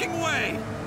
fucking way!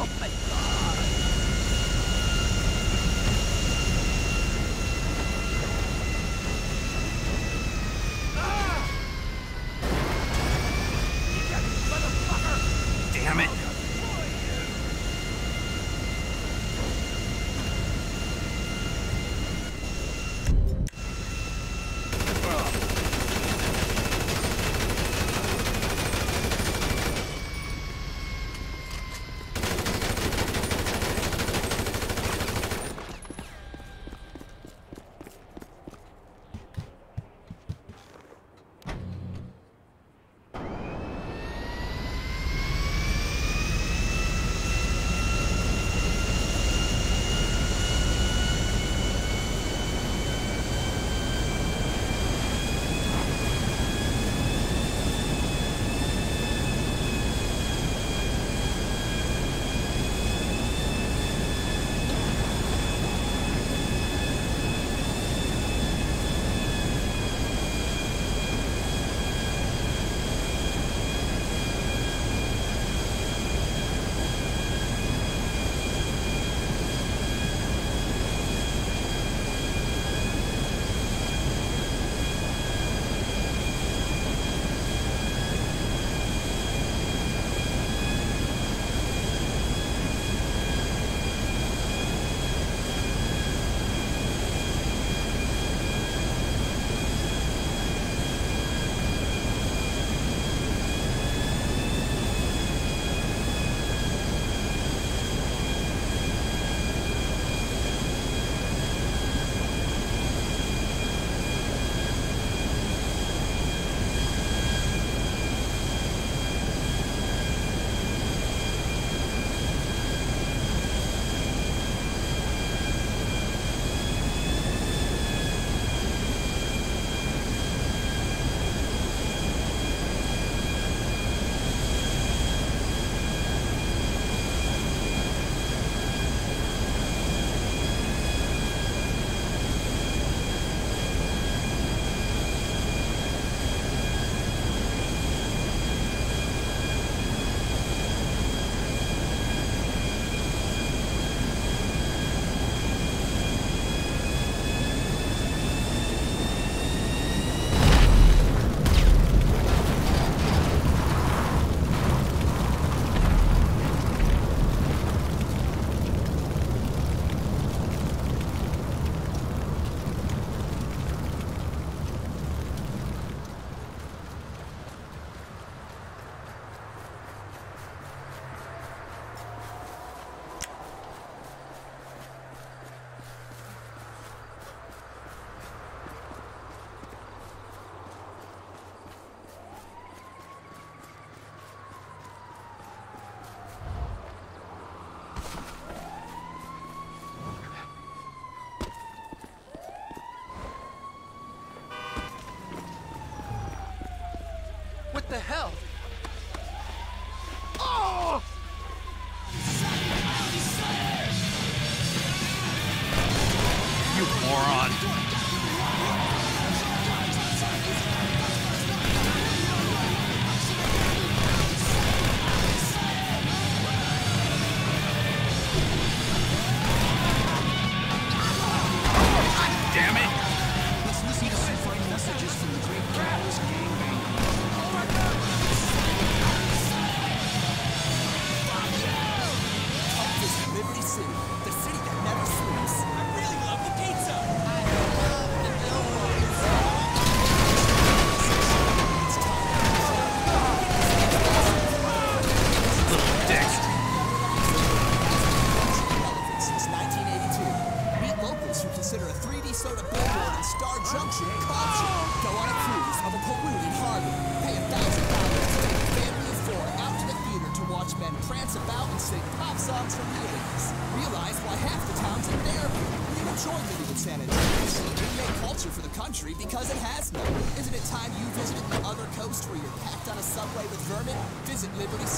Oh my god!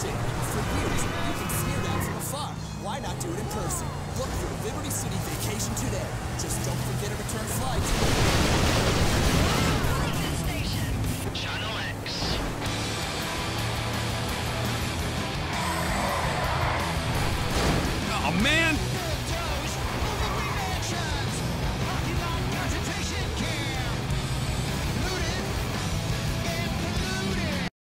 sick. For years, you can sneer that from afar. Why not do it in person? Look your Liberty City Vacation today. Just don't forget a return flight.